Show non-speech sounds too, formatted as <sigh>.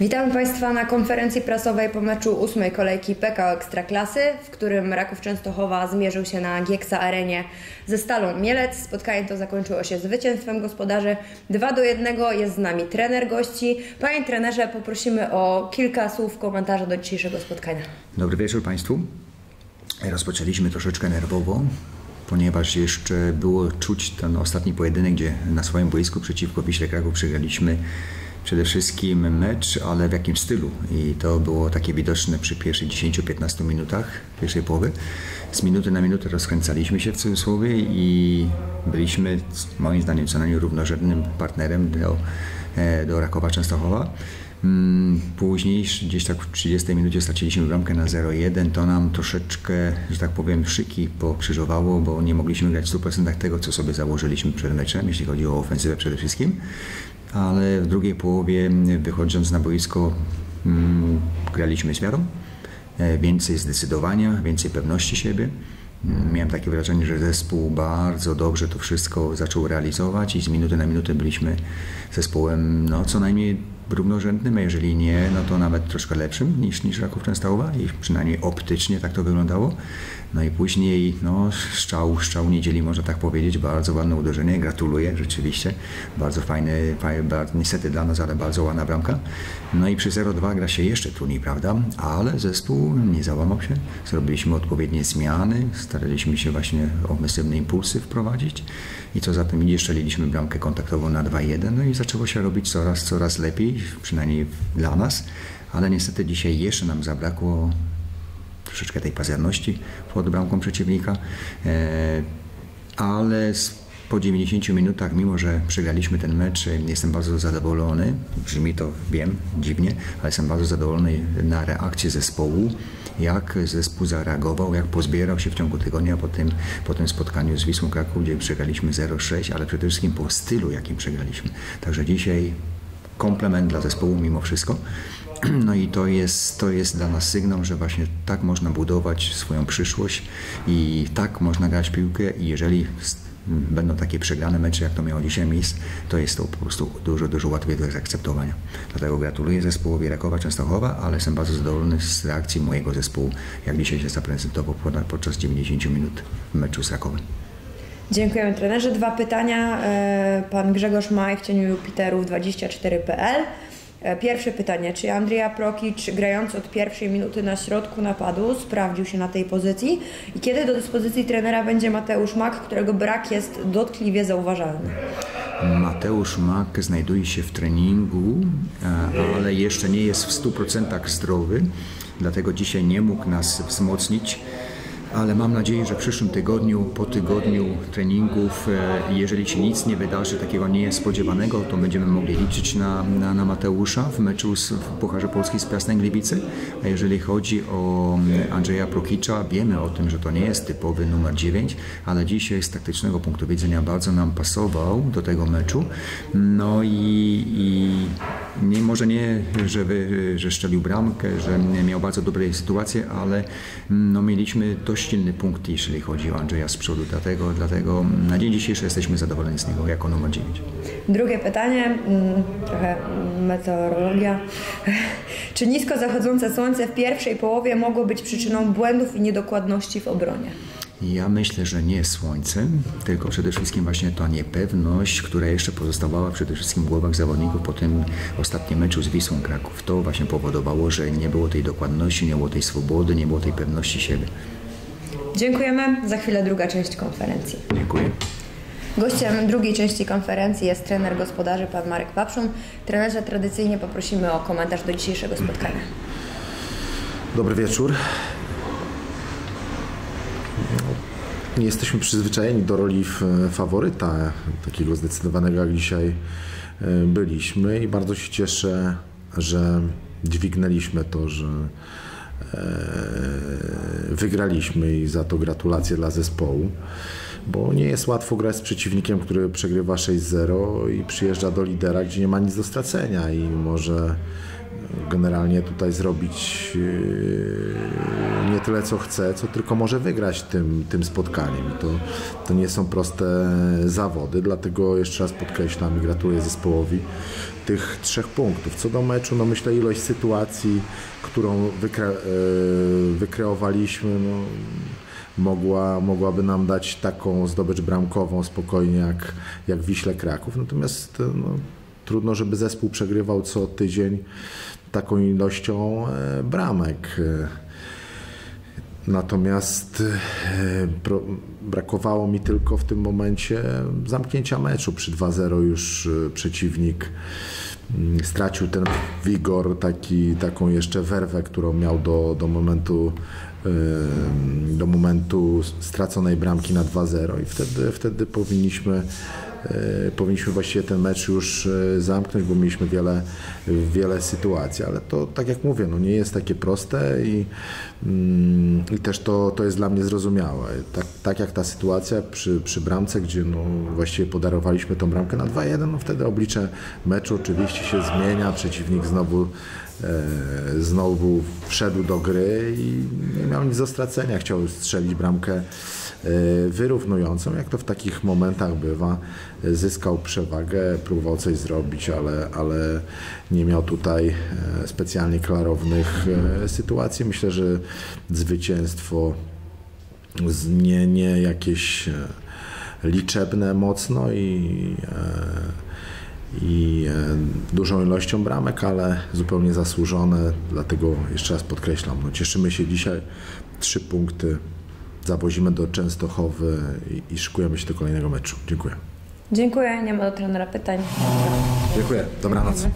Witamy Państwa na konferencji prasowej po meczu ósmej kolejki PKO Ekstraklasy, w którym Raków Częstochowa zmierzył się na Gieksa Arenie ze Stalą Mielec. Spotkanie to zakończyło się zwycięstwem gospodarzy 2 do 1. Jest z nami trener gości. Panie trenerze, poprosimy o kilka słów komentarza do dzisiejszego spotkania. Dobry wieczór Państwu. Rozpoczęliśmy troszeczkę nerwowo, ponieważ jeszcze było czuć ten ostatni pojedynek, gdzie na swoim boisku przeciwko Wiśle Kraków przegraliśmy przede wszystkim mecz, ale w jakim stylu. I to było takie widoczne przy pierwszych 10-15 minutach pierwszej połowy. Z minuty na minutę rozkręcaliśmy się w cudzysłowie i byliśmy moim zdaniem co najmniej równorzędnym partnerem do, e, do Rakowa Częstochowa. Mm, później, gdzieś tak w 30 minucie straciliśmy bramkę na 0-1, to nam troszeczkę, że tak powiem, szyki pokrzyżowało, bo nie mogliśmy grać w 100% tego, co sobie założyliśmy przed meczem, jeśli chodzi o ofensywę przede wszystkim. Ale w drugiej połowie, wychodząc na boisko, mm, graliśmy z wiarą, e, więcej zdecydowania, więcej pewności siebie. Mm, miałem takie wrażenie, że zespół bardzo dobrze to wszystko zaczął realizować i z minuty na minutę byliśmy zespołem no, co najmniej równorzędnym, a jeżeli nie, no to nawet troszkę lepszym niż, niż Raków Częstochowa i przynajmniej optycznie tak to wyglądało. No i później no, szczał, szczał niedzieli, można tak powiedzieć, bardzo ładne uderzenie, gratuluję rzeczywiście, bardzo fajny, fajny niestety dla nas, ale bardzo ładna bramka. No i przy 0-2 gra się jeszcze trudniej, prawda? Ale zespół nie załamał się, zrobiliśmy odpowiednie zmiany, staraliśmy się właśnie ofensywne impulsy wprowadzić i co za tym idzie, strzeliliśmy bramkę kontaktową na 2-1, no i zaczęło się robić coraz, coraz lepiej, przynajmniej dla nas, ale niestety dzisiaj jeszcze nam zabrakło troszeczkę tej pazerności pod bramką przeciwnika, e, ale po 90 minutach, mimo że przegraliśmy ten mecz, jestem bardzo zadowolony. Brzmi to, wiem, dziwnie, ale jestem bardzo zadowolony na reakcję zespołu, jak zespół zareagował, jak pozbierał się w ciągu tygodnia po tym, po tym spotkaniu z Wisłą Kraków, gdzie przegraliśmy 0-6, ale przede wszystkim po stylu, jakim przegraliśmy. Także dzisiaj komplement dla zespołu mimo wszystko. <clears throat> No i to jest, to jest dla nas sygnał, że właśnie tak można budować swoją przyszłość i tak można grać piłkę i jeżeli będą takie przegrane mecze, jak to miało dzisiaj miejsce, to jest to po prostu dużo, dużo łatwiej do zaakceptowania. Dlatego gratuluję zespołowi Rakowa Częstochowa, ale jestem bardzo zadowolony z reakcji mojego zespołu, jak dzisiaj się zaprezentował podczas 90 minut meczu z Rakowem. Dziękujemy trenerze. Dwa pytania. E, pan Grzegorz Maj w cieniu Jupiterów 24.pl. E, pierwsze pytanie, czy Andrija Prokic grający od pierwszej minuty na środku napadu sprawdził się na tej pozycji i kiedy do dyspozycji trenera będzie Mateusz Mak, którego brak jest dotkliwie zauważalny? Mateusz Mak znajduje się w treningu, e, ale jeszcze nie jest w 100% zdrowy, dlatego dzisiaj nie mógł nas wzmocnić ale mam nadzieję, że w przyszłym tygodniu, po tygodniu treningów, e, jeżeli się nic nie wydarzy takiego niespodziewanego, to będziemy mogli liczyć na, na, na Mateusza w meczu z, w Pucharze Polski z Piastem Gliwice. A jeżeli chodzi o mm, Andrzeja Prokicza, wiemy o tym, że to nie jest typowy numer 9, ale dzisiaj z taktycznego punktu widzenia bardzo nam pasował do tego meczu. No i, i nie, może nie, że, że szczelił bramkę, że miał bardzo dobre sytuacje, ale mm, no, mieliśmy dość silny punkt, jeśli chodzi o Andrzeja z przodu. Dlatego, dlatego na dzień dzisiejszy jesteśmy zadowoleni z niego jako numer 9. Drugie pytanie, mm, trochę meteorologia. <laughs> Czy nisko zachodzące słońce w pierwszej połowie mogło być przyczyną błędów i niedokładności w obronie? Ja myślę, że nie słońce, tylko przede wszystkim właśnie ta niepewność, która jeszcze pozostawała przede wszystkim w głowach zawodników po tym ostatnim meczu z Wisłą Kraków. To właśnie powodowało, że nie było tej dokładności, nie było tej swobody, nie było tej pewności siebie. Dziękujemy. Za chwilę druga część konferencji. Dziękuję. Gościem drugiej części konferencji jest trener gospodarzy, pan Marek Papszun. Trenerze, tradycyjnie poprosimy o komentarz do dzisiejszego spotkania. Dobry wieczór. Nie jesteśmy przyzwyczajeni do roli faworyta, takiego zdecydowanego jak dzisiaj e, byliśmy i bardzo się cieszę, że dźwignęliśmy to, że E, wygraliśmy i za to gratulacje dla zespołu, bo nie jest łatwo grać z przeciwnikiem, który przegrywa 6-0 i przyjeżdża do lidera, gdzie nie ma nic do stracenia i może generalnie tutaj zrobić e, nie tyle co chce, co tylko może wygrać tym, tym spotkaniem. To, to nie są proste zawody, dlatego jeszcze raz podkreślam i gratuluję zespołowi tych trzech punktów. Co do meczu, no myślę ilość sytuacji, którą wykre, e, wykreowaliśmy, no, mogła, mogłaby nam dać taką zdobycz bramkową spokojnie jak, jak Wiśle Kraków. Natomiast no, trudno, żeby zespół przegrywał co tydzień taką ilością e, bramek. Natomiast e, brakowało mi tylko w tym momencie zamknięcia meczu. Przy 2-0 już e, przeciwnik mm, stracił ten wigor, taki, taką jeszcze werwę, którą miał do, do momentu do momentu straconej bramki na 2-0 i wtedy, wtedy powinniśmy E, powinniśmy właściwie ten mecz już e, zamknąć, bo mieliśmy wiele, wiele sytuacji, ale to tak jak mówię, no nie jest takie proste i, mm, i też to, to jest dla mnie zrozumiałe. Tak, tak jak ta sytuacja przy, przy bramce, gdzie no właściwie podarowaliśmy tą bramkę na 2-1, no wtedy oblicze meczu oczywiście się zmienia, przeciwnik znowu e, znowu wszedł do gry i nie miał nic do stracenia. Chciał strzelić bramkę E, wyrównującą, jak to w takich momentach bywa. Zyskał przewagę, próbował coś zrobić, ale, ale nie miał tutaj e, specjalnie klarownych e, sytuacji. Myślę, że zwycięstwo nie, nie jakieś liczebne mocno i, i dużą ilością bramek, ale zupełnie zasłużone. Dlatego jeszcze raz podkreślam, no cieszymy się dzisiaj. Trzy punkty zawozimy do Częstochowy i, i szykujemy się do kolejnego meczu. Dziękuję. Dziękuję, nie ma do trenera pytań. Dziękuję, dobranoc.